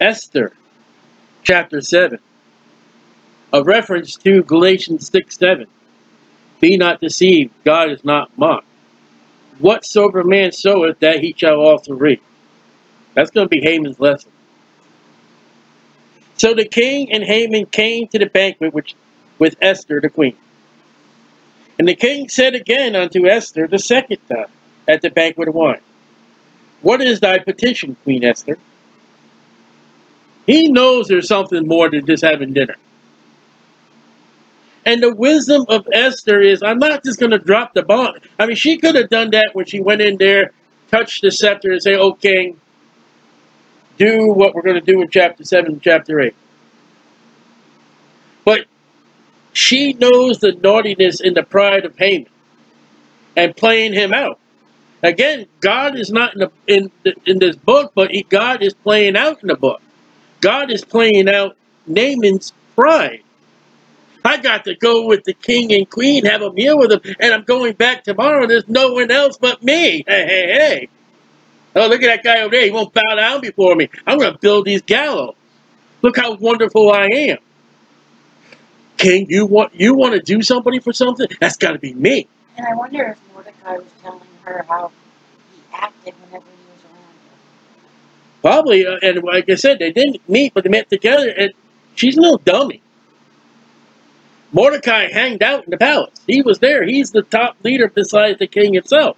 Esther chapter 7. A reference to Galatians 6 7. Be not deceived, God is not mocked. Whatsoever man soweth, that he shall also reap. That's going to be Haman's lesson. So the king and Haman came to the banquet which, with Esther the queen. And the king said again unto Esther the second time at the banquet of wine, What is thy petition, Queen Esther? He knows there's something more than just having dinner. And the wisdom of Esther is, I'm not just going to drop the bomb. I mean, she could have done that when she went in there, touched the scepter, and say, "Oh, king, do what we're going to do in chapter 7 and chapter 8. But she knows the naughtiness and the pride of Haman and playing him out. Again, God is not in, the, in, the, in this book, but he, God is playing out in the book. God is playing out Haman's pride. I got to go with the king and queen, have a meal with them, and I'm going back tomorrow. There's no one else but me. Hey, hey, hey. Oh, look at that guy over there. He won't bow down before me. I'm going to build these gallows. Look how wonderful I am. King, you want you want to do somebody for something? That's got to be me. And I wonder if Mordecai was telling her how he acted whenever he was around her. Probably, uh, and like I said, they didn't meet, but they met together, and she's no dummy. Mordecai hanged out in the palace. He was there. He's the top leader besides the king himself.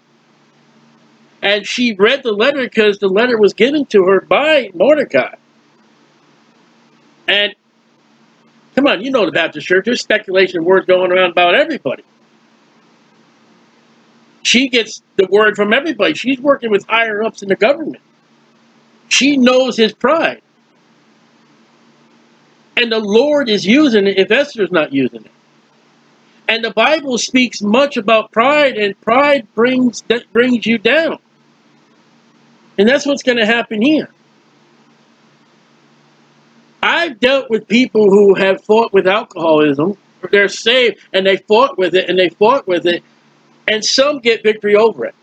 And she read the letter because the letter was given to her by Mordecai. And come on, you know the Baptist church. There's speculation words going around about everybody. She gets the word from everybody. She's working with higher ups in the government. She knows his pride. And the Lord is using it if Esther's not using it. And the Bible speaks much about pride, and pride brings that brings you down. And that's what's going to happen here. I've dealt with people who have fought with alcoholism. They're saved and they fought with it and they fought with it, and some get victory over it.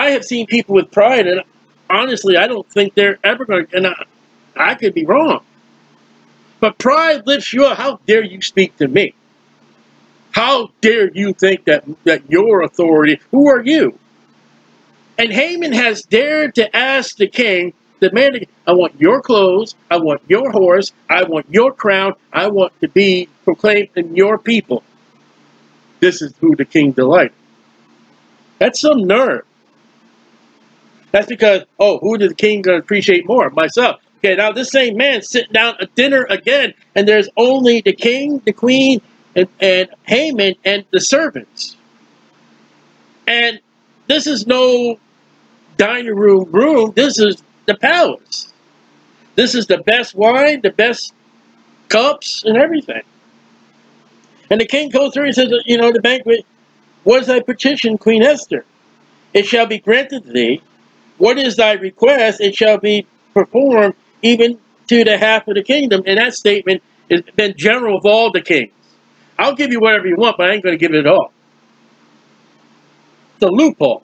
I have seen people with pride, and honestly, I don't think they're ever going to, and I, I could be wrong. But pride lifts you up. How dare you speak to me? How dare you think that, that your authority, who are you? And Haman has dared to ask the king, demanding, I want your clothes, I want your horse, I want your crown, I want to be proclaimed in your people. This is who the king delighted. That's some nerve. That's because, oh, who did the king appreciate more? Myself. Okay, now this same man sitting down at dinner again, and there's only the king, the queen, and, and Haman and the servants. And this is no dining room room. This is the palace. This is the best wine, the best cups, and everything. And the king goes through and says, you know, the banquet, what is thy petition, Queen Esther? It shall be granted thee. What is thy request? It shall be performed even to the half of the kingdom. And that statement has been general of all the kings. I'll give you whatever you want, but I ain't going to give it all. A loophole.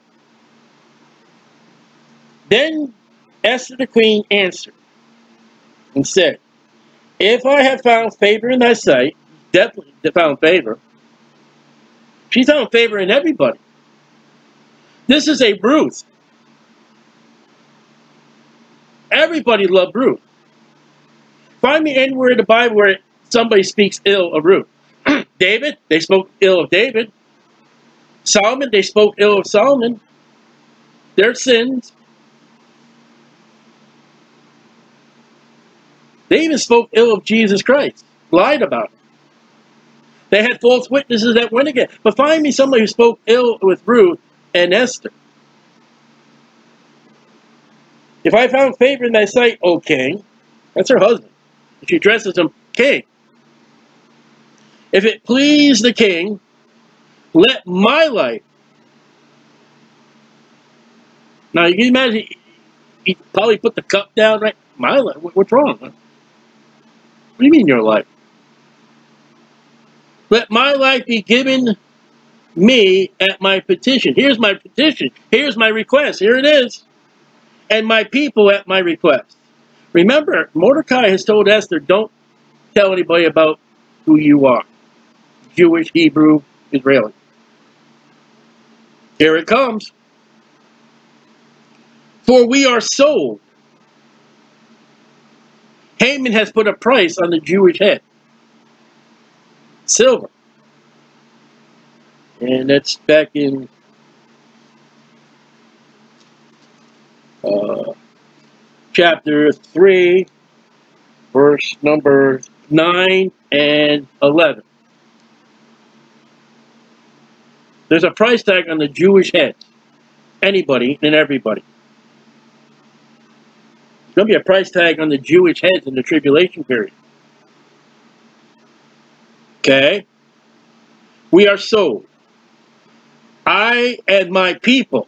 Then Esther the queen answered and said, If I have found favor in thy sight, definitely found favor. She's found favor in everybody. This is a Ruth. Everybody loved Ruth. Find me anywhere in the Bible where somebody speaks ill of Ruth. David, they spoke ill of David. Solomon, they spoke ill of Solomon. Their sins. They even spoke ill of Jesus Christ, lied about it. They had false witnesses that went again. But find me somebody who spoke ill with Ruth and Esther. If I found favor in thy sight, O king, that's her husband. She addresses him king. If it please the king, let my life. Now you can imagine he, he probably put the cup down right. My life. What's wrong? What do you mean your life? Let my life be given me at my petition. Here's my petition. Here's my request. Here it is. And my people at my request. Remember, Mordecai has told Esther, don't tell anybody about who you are. Jewish, Hebrew, Israeli. Here it comes. For we are sold. Haman has put a price on the Jewish head. Silver. And that's back in uh, chapter 3, verse number 9 and 11. There's a price tag on the Jewish heads. Anybody and everybody. There's going to be a price tag on the Jewish heads in the tribulation period. Okay? We are sold. I and my people.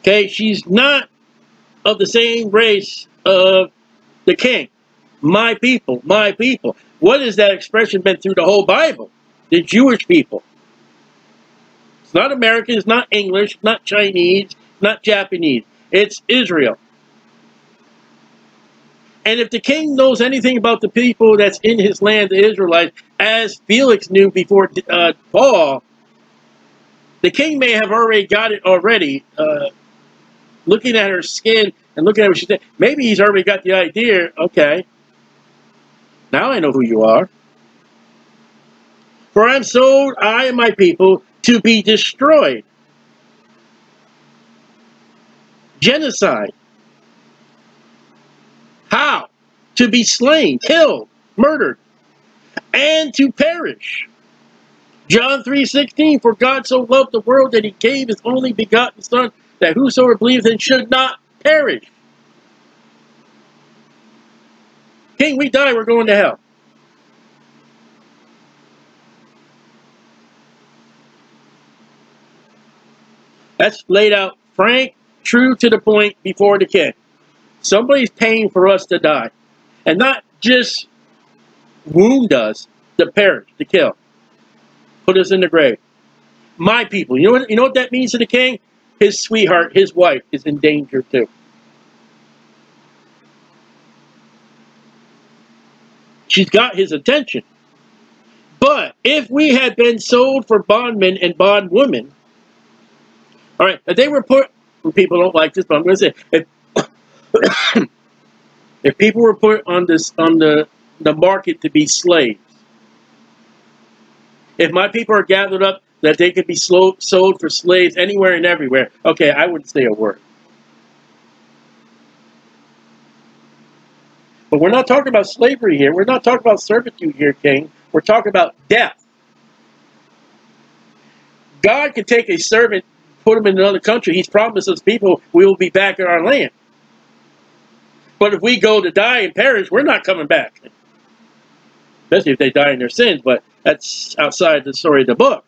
Okay, she's not of the same race of the king. My people, my people. What has that expression been through the whole Bible? The Jewish people. It's not American, it's not English, not Chinese, not Japanese. It's Israel. And if the king knows anything about the people that's in his land, the Israelites, as Felix knew before uh, Paul, the king may have already got it already. Uh, looking at her skin and looking at what she said, maybe he's already got the idea. Okay, now I know who you are. For I am sold, I and my people, to be destroyed. Genocide. How? To be slain, killed, murdered, and to perish. John 3.16, For God so loved the world that he gave his only begotten Son, that whosoever believes in should not perish. King, we die, we're going to hell. That's laid out frank, true to the point before the king. Somebody's paying for us to die. And not just wound us, to perish, to kill. Put us in the grave. My people. You know what, you know what that means to the king? His sweetheart, his wife, is in danger too. She's got his attention. But if we had been sold for bondmen and bondwomen, all right, they were put, people don't like this, but I'm going to say, if, if people were put on this on the the market to be slaves, if my people are gathered up that they could be sold for slaves anywhere and everywhere, okay, I wouldn't say a word. But we're not talking about slavery here. We're not talking about servitude here, King. We're talking about death. God can take a servant put him in another country. He's promised us people we will be back in our land. But if we go to die and perish, we're not coming back. Especially if they die in their sins, but that's outside the story of the book.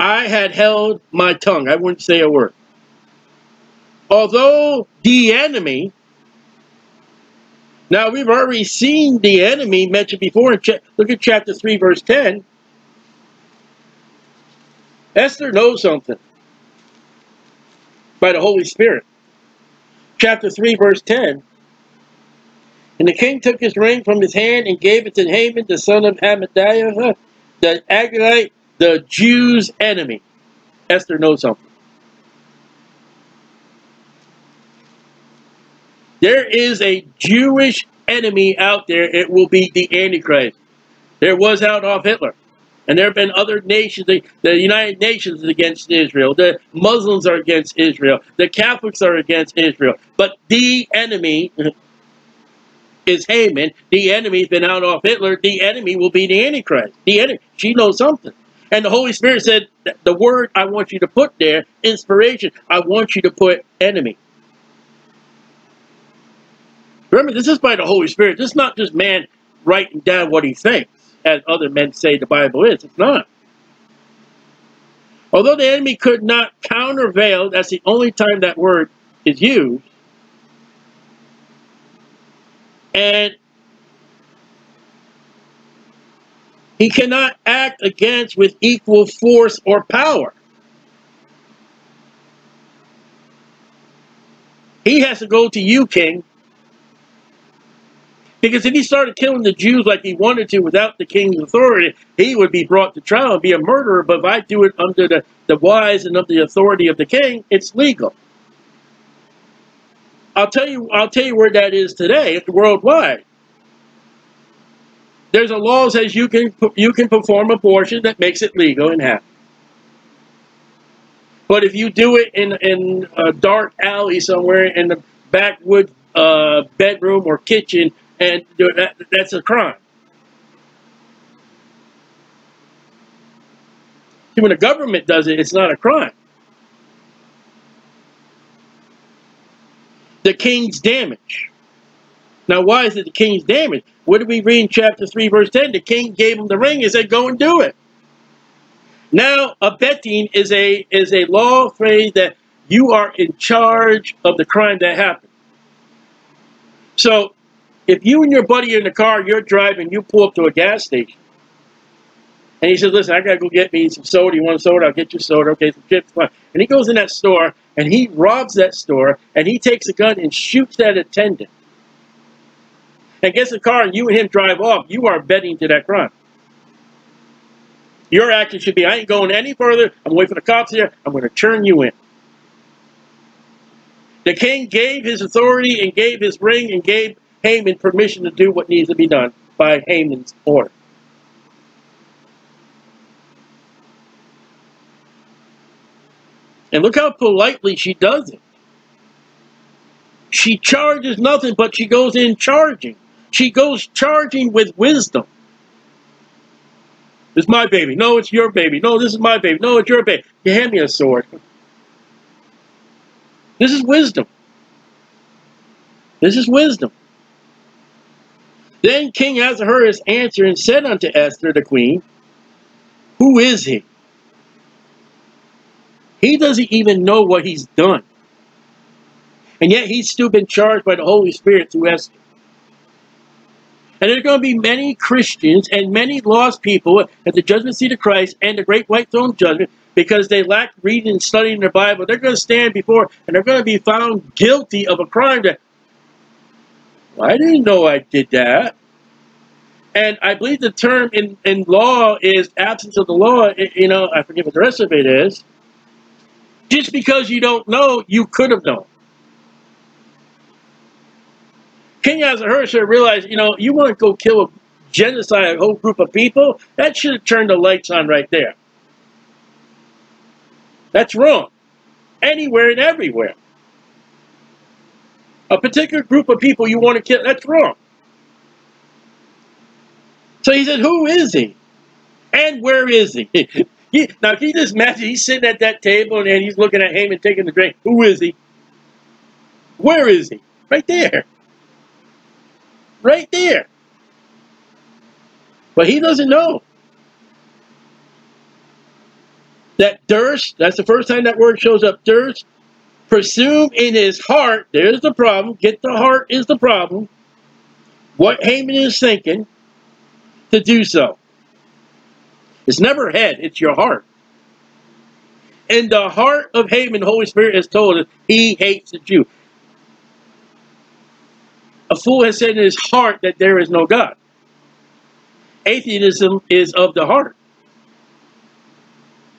I had held my tongue. I wouldn't say a word. Although the enemy, now we've already seen the enemy mentioned before. In look at chapter 3, verse 10. Esther knows something by the Holy Spirit. Chapter 3, verse 10. And the king took his ring from his hand and gave it to Haman, the son of Hammedatha, the Agagite, the Jews' enemy. Esther knows something. There is a Jewish enemy out there. It will be the Antichrist. There was Adolf Hitler. And there have been other nations, the, the United Nations is against Israel, the Muslims are against Israel, the Catholics are against Israel. But the enemy is Haman. The enemy's been Adolf Hitler. The enemy will be the Antichrist. The enemy. She knows something. And the Holy Spirit said, the word I want you to put there, inspiration, I want you to put enemy. Remember, this is by the Holy Spirit. This is not just man writing down what he thinks as other men say the Bible is. It's not. Although the enemy could not countervail, that's the only time that word is used. And He cannot act against with equal force or power. He has to go to you, king. Because if he started killing the Jews like he wanted to without the king's authority, he would be brought to trial and be a murderer. But if I do it under the, the wise and under the authority of the king, it's legal. I'll tell you, I'll tell you where that is today, worldwide. There's a law that says you can you can perform abortion that makes it legal in half. But if you do it in in a dark alley somewhere in the backwood uh, bedroom or kitchen, and that, that's a crime. See, when the government does it, it's not a crime. The king's damage. Now, why is it the king's damage? What did we read in chapter 3, verse 10? The king gave him the ring and said, go and do it. Now, abetting is a, is a law phrase that you are in charge of the crime that happened. So, if you and your buddy are in the car, you're driving, you pull up to a gas station, and he says, listen, I got to go get me some soda. You want a soda? I'll get you soda. Okay, some chips. Fine. And he goes in that store, and he robs that store, and he takes a gun and shoots that attendant. And gets the car, and you and him drive off. You are betting to that crime. Your action should be, I ain't going any further. I'm waiting for the cops here. I'm going to turn you in. The king gave his authority and gave his ring and gave Haman permission to do what needs to be done by Haman's order. And look how politely she does it. She charges nothing, but she goes in charging. She goes charging with wisdom. It's my baby. No, it's your baby. No, this is my baby. No, it's your baby. You hand me a sword. This is wisdom. This is wisdom. Then King Ahasuerus answered and said unto Esther the queen, Who is he? He doesn't even know what he's done. And yet he's still been charged by the Holy Spirit to Esther. And there are going to be many Christians and many lost people at the judgment seat of Christ and the great white throne judgment because they lack reading and studying their Bible. They're going to stand before and they're going to be found guilty of a crime that, I didn't know I did that. And I believe the term in, in law is absence of the law. You know, I forget what the rest of it is. Just because you don't know, you could have known. King Ahasuerus realized, you know, you want to go kill a genocide a whole group of people, that should have turned the lights on right there. That's wrong. Anywhere and everywhere. A particular group of people you want to kill, that's wrong. So he said, who is he? And where is he? He, now, can you just imagine he's sitting at that table and he's looking at Haman taking the drink. Who is he? Where is he? Right there. Right there. But he doesn't know. That durst, that's the first time that word shows up, durst, presume in his heart, there's the problem, get the heart is the problem, what Haman is thinking to do so. It's never head, it's your heart. And the heart of Haman, Holy Spirit has told us he hates the Jew. A fool has said in his heart that there is no God. Atheism is of the heart.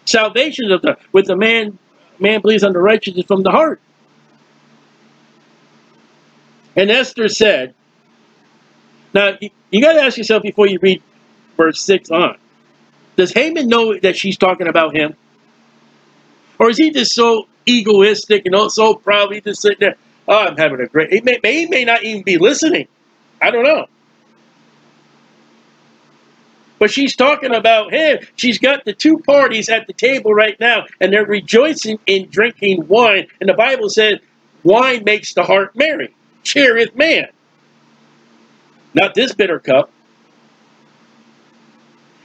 Salvation is of the with the man man believes unto righteousness from the heart. And Esther said, now you, you got to ask yourself before you read verse 6 on. Does Haman know that she's talking about him? Or is he just so egoistic and so proud he's just sitting there, oh, I'm having a great, he may, he may not even be listening. I don't know. But she's talking about him. She's got the two parties at the table right now, and they're rejoicing in drinking wine. And the Bible says, wine makes the heart merry. Cheereth man. Not this bitter cup.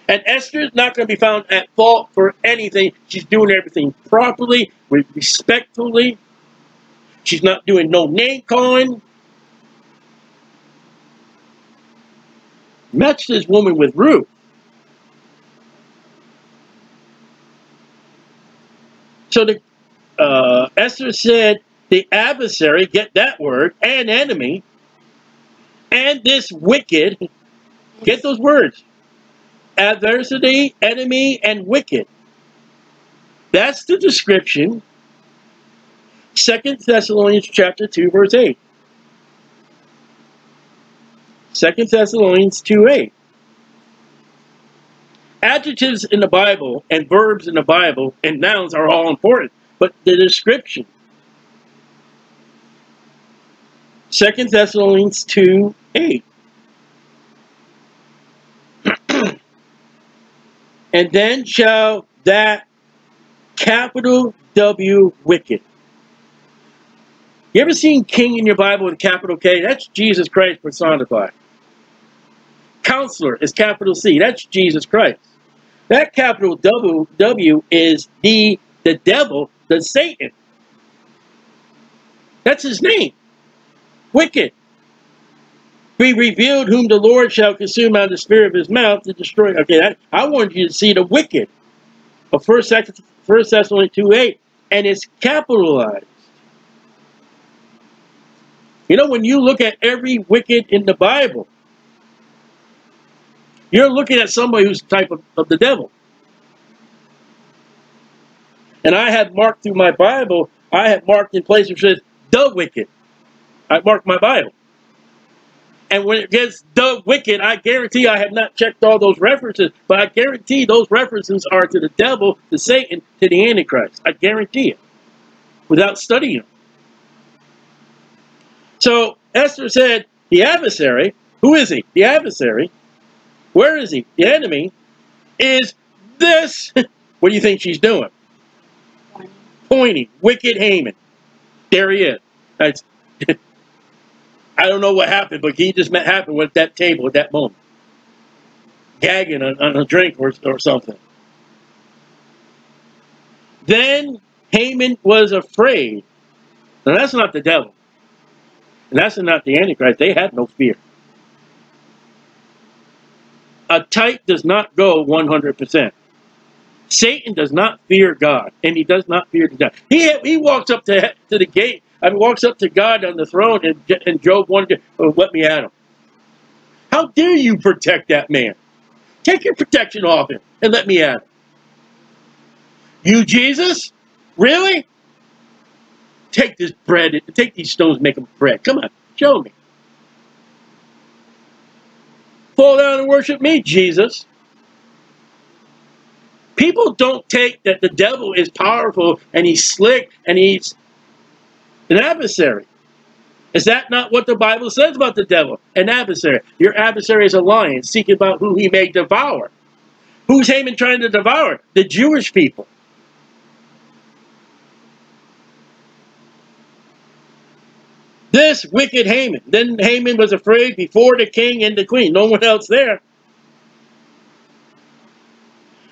And Esther is not going to be found at fault for anything. She's doing everything properly, respectfully. She's not doing no name calling. Match this woman with Ruth. So the uh, Esther said, the adversary, get that word, and enemy, and this wicked, get those words, adversity, enemy, and wicked. That's the description. Second Thessalonians chapter 2, verse 8. Second Thessalonians 2, 8. Adjectives in the Bible and verbs in the Bible and nouns are all important, but the description. Second Thessalonians 2, 8. and then shall that capital W wicked. You ever seen king in your Bible with a capital K? That's Jesus Christ personified. Counselor is capital C. That's Jesus Christ. That capital W, w is the, the devil, the Satan. That's his name. Wicked. Be revealed whom the Lord shall consume out of the spirit of his mouth to destroy. Okay, that, I want you to see the wicked of First Thessalonians 2 8, and it's capitalized. You know, when you look at every wicked in the Bible, you're looking at somebody who's the type of, of the devil. And I had marked through my Bible, I had marked in places it says, the wicked. I marked my Bible. And when it gets the wicked, I guarantee I have not checked all those references, but I guarantee those references are to the devil, to Satan, to the Antichrist. I guarantee it without studying them. So Esther said, the adversary, who is he? The adversary, where is he? The enemy is this. what do you think she's doing? Pointing. Wicked Haman. There he is. That's I don't know what happened, but he just met happened with that table at that moment. Gagging on, on a drink or, or something. Then Haman was afraid. Now that's not the devil. And that's not the Antichrist. They have no fear. A type does not go 100%. Satan does not fear God, and he does not fear the devil. He, he walks up to, to the gate I mean, walks up to God on the throne, and, and Job wanted to oh, let me at him. How dare you protect that man? Take your protection off him and let me at him. You, Jesus? Really? Take this bread, take these stones, make them bread. Come on, show me. Fall down and worship me, Jesus. People don't take that the devil is powerful and he's slick and he's an adversary. Is that not what the Bible says about the devil? An adversary. Your adversary is a lion, seeking about who he may devour. Who's Haman trying to devour? The Jewish people. This wicked Haman. Then Haman was afraid before the king and the queen. No one else there.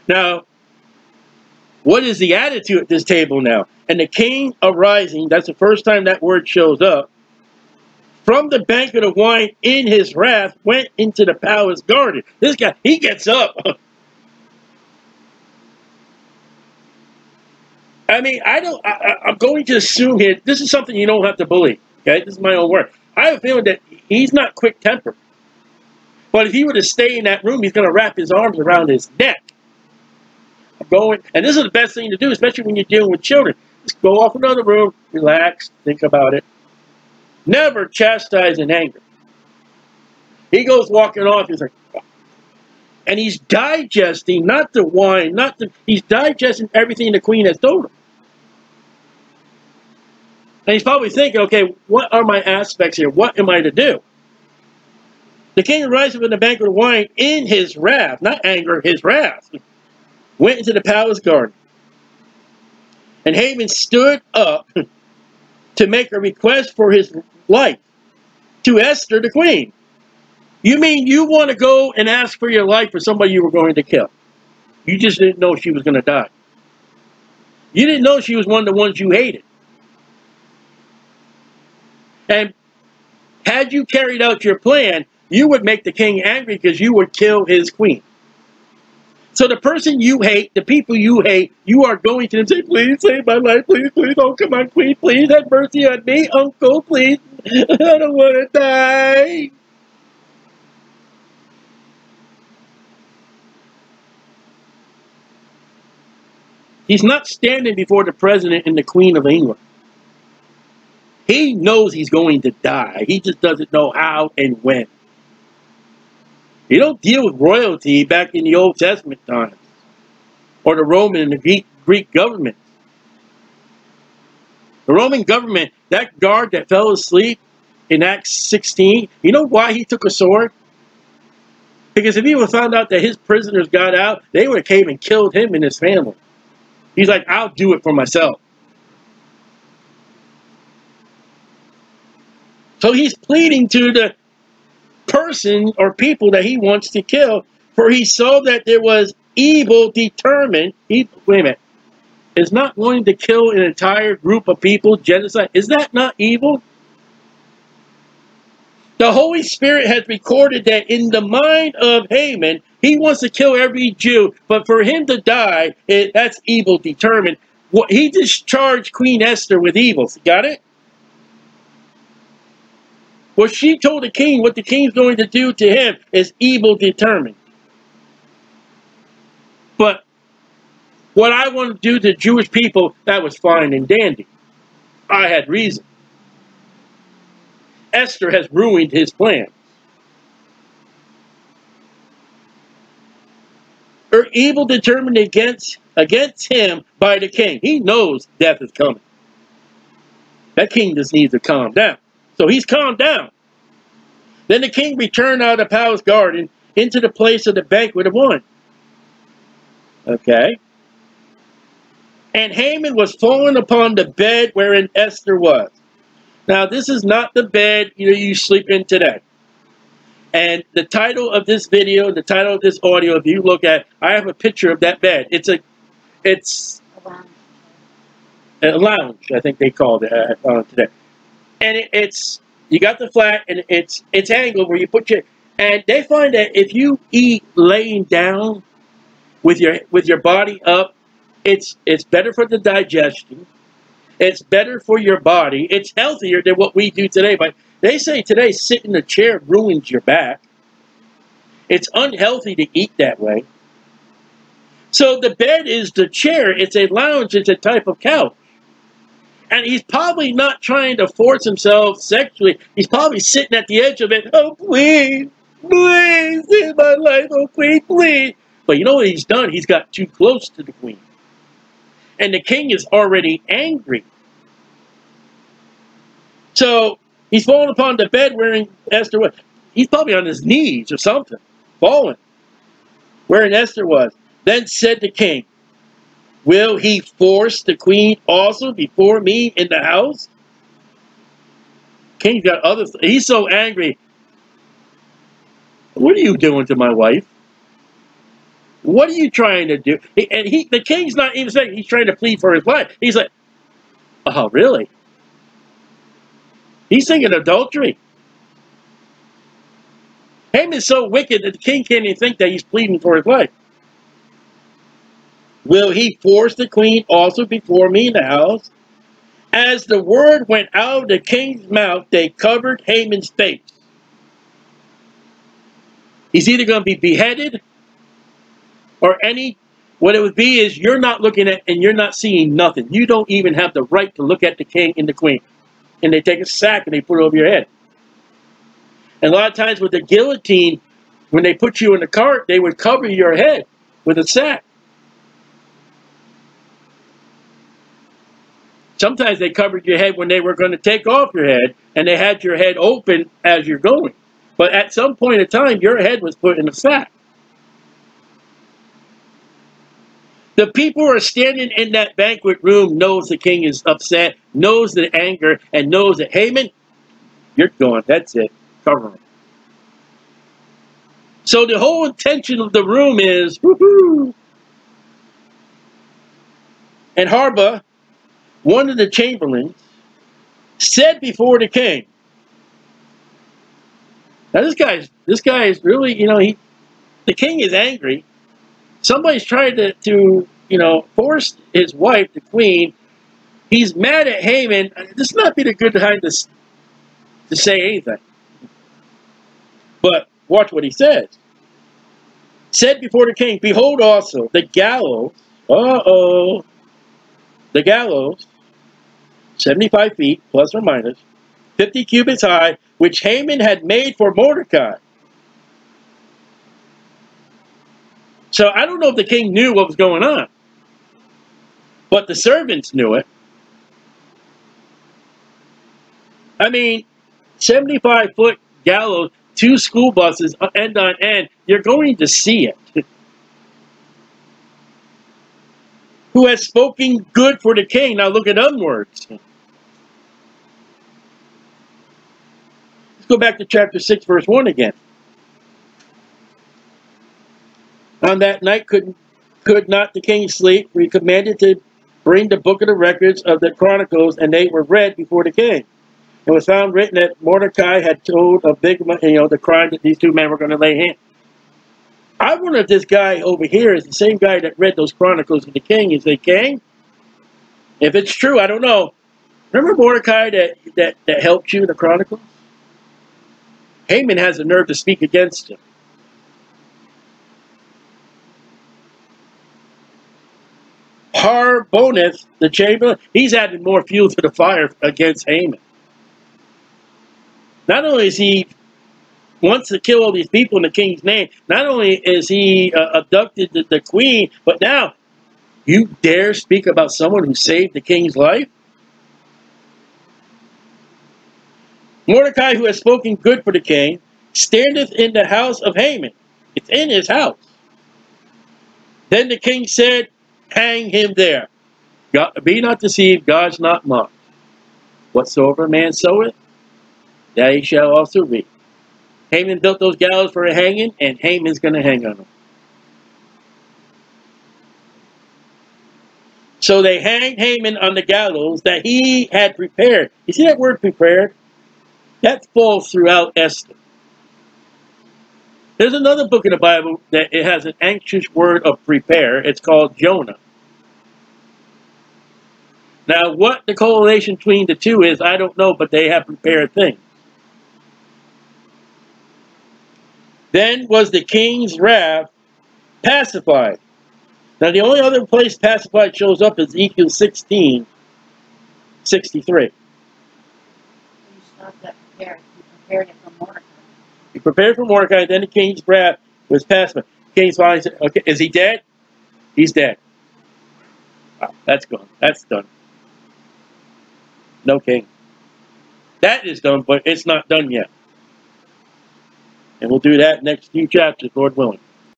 Now, what is the attitude at this table now? And the king arising, that's the first time that word shows up, from the banquet of wine in his wrath went into the palace garden. This guy, he gets up. I mean, I don't, I, I'm going to assume here, this is something you don't have to believe. Okay, this is my own word. I have a feeling that he's not quick tempered. But if he were to stay in that room, he's going to wrap his arms around his neck going, and this is the best thing to do, especially when you're dealing with children. Just go off another room, relax, think about it. Never chastise in anger. He goes walking off, he's like, and he's digesting, not the wine, not the, he's digesting everything the queen has told him. And he's probably thinking, okay, what are my aspects here? What am I to do? The king rises from the banquet of wine in his wrath, not anger, his wrath went into the palace garden. And Haman stood up to make a request for his life to Esther, the queen. You mean you want to go and ask for your life for somebody you were going to kill? You just didn't know she was going to die. You didn't know she was one of the ones you hated. And had you carried out your plan, you would make the king angry because you would kill his queen. So the person you hate, the people you hate, you are going to them say, please save my life, please, please, oh come on, queen, please have mercy on me, uncle, please. I don't want to die. He's not standing before the president and the queen of England. He knows he's going to die. He just doesn't know how and when. You don't deal with royalty back in the Old Testament times or the Roman and the Greek, Greek government. The Roman government, that guard that fell asleep in Acts 16, you know why he took a sword? Because if he would have found out that his prisoners got out, they would have came and killed him and his family. He's like, I'll do it for myself. So he's pleading to the person or people that he wants to kill, for he saw that there was evil determined. Wait a minute. Is not wanting to kill an entire group of people, genocide. Is that not evil? The Holy Spirit has recorded that in the mind of Haman, he wants to kill every Jew, but for him to die, it, that's evil determined. What, he discharged Queen Esther with evil. Got it? What she told the king, what the king's going to do to him, is evil determined. But what I want to do to Jewish people, that was fine and dandy. I had reason. Esther has ruined his plan. Her evil determined against against him by the king. He knows death is coming. That king just needs to calm down. So he's calmed down. Then the king returned out of the palace garden into the place of the banquet of wine. Okay. And Haman was fallen upon the bed wherein Esther was. Now, this is not the bed you know you sleep in today. And the title of this video, the title of this audio, if you look at, I have a picture of that bed. It's a, it's a lounge, I think they called it uh, today. And it, it's you got the flat, and it's it's angled where you put your. And they find that if you eat laying down, with your with your body up, it's it's better for the digestion. It's better for your body. It's healthier than what we do today. But they say today, sitting in a chair ruins your back. It's unhealthy to eat that way. So the bed is the chair. It's a lounge. It's a type of couch. And he's probably not trying to force himself sexually. He's probably sitting at the edge of it. Oh, please, please, in my life. Oh, please, please. But you know what he's done? He's got too close to the queen. And the king is already angry. So he's fallen upon the bed wearing Esther was. He's probably on his knees or something, fallen, wherein Esther was. Then said the king, Will he force the queen also before me in the house? King's got other. He's so angry. What are you doing to my wife? What are you trying to do? And he, the king's not even saying he's trying to plead for his life. He's like, oh, really? He's thinking adultery. Haman's so wicked that the king can't even think that he's pleading for his life. Will he force the queen also before me in the house? As the word went out of the king's mouth, they covered Haman's face. He's either going to be beheaded or any, what it would be is you're not looking at and you're not seeing nothing. You don't even have the right to look at the king and the queen. And they take a sack and they put it over your head. And a lot of times with the guillotine, when they put you in the cart, they would cover your head with a sack. Sometimes they covered your head when they were going to take off your head, and they had your head open as you're going. But at some point in time, your head was put in a sack. The people who are standing in that banquet room knows the king is upset, knows the anger, and knows that, Haman, you're going. That's it. Cover him. So the whole intention of the room is, woohoo! And Harbonah, one of the chamberlains, said before the king, now this guy's this guy is really, you know, he the king is angry somebody's trying to, to you know, force his wife, the queen. He's mad at Haman. This is not be the good time to, to say anything. But watch what he says. Said before the king, Behold also the gallows. Uh-oh. The gallows, 75 feet, plus or minus, 50 cubits high, which Haman had made for Mordecai. So I don't know if the king knew what was going on. But the servants knew it. I mean, 75 foot gallows, two school buses, uh, end on end. You're going to see it. Who has spoken good for the king. Now look at other words. Let's go back to chapter 6, verse 1 again. On that night could, could not the king sleep, for he commanded to bring the book of the records of the chronicles, and they were read before the king. It was found written that Mordecai had told of big, you know, the crime that these two men were going to lay hand. I wonder if this guy over here is the same guy that read those chronicles of the king. Is the king? If it's true, I don't know. Remember Mordecai that, that, that helped you in the chronicles? Haman has the nerve to speak against him. Harbonah, the chamberlain, he's added more fuel to the fire against Haman. Not only is he wants to kill all these people in the king's name, not only is he uh, abducted the, the queen, but now you dare speak about someone who saved the king's life? Mordecai, who has spoken good for the king, standeth in the house of Haman. It's in his house. Then the king said, hang him there. God, be not deceived, God's not mocked. Whatsoever man soweth, that he shall also reap. Haman built those gallows for a hanging, and Haman's going to hang on them. So they hanged Haman on the gallows that he had prepared. You see that word prepared? That falls throughout Esther. There's another book in the Bible that it has an anxious word of prepare. It's called Jonah. Now, what the correlation between the two is, I don't know, but they have prepared things. Then was the king's wrath pacified. Now, the only other place pacified shows up is Ezekiel 16, 63. Prepared. prepared for Mordecai. He prepared for Mordecai, then the king's wrath was pacified. King's father said, okay, is he dead? He's dead. Wow, that's gone. That's done. No king. That is done, but it's not done yet. And we'll do that next few chapters, Lord willing.